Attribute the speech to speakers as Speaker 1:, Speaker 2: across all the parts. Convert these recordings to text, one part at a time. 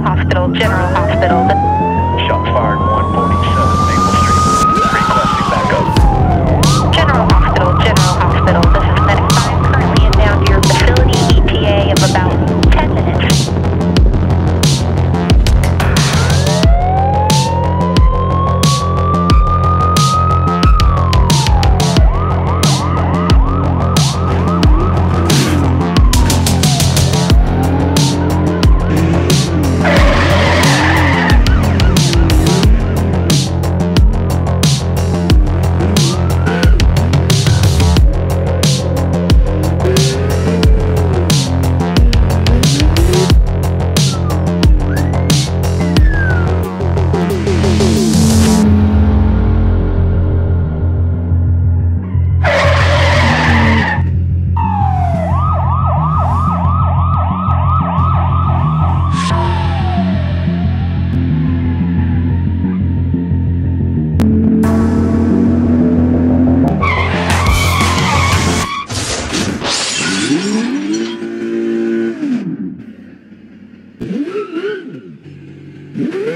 Speaker 1: General Hospital, General Hospital.
Speaker 2: Shots fired 147.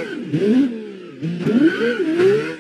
Speaker 1: Mm-hmm.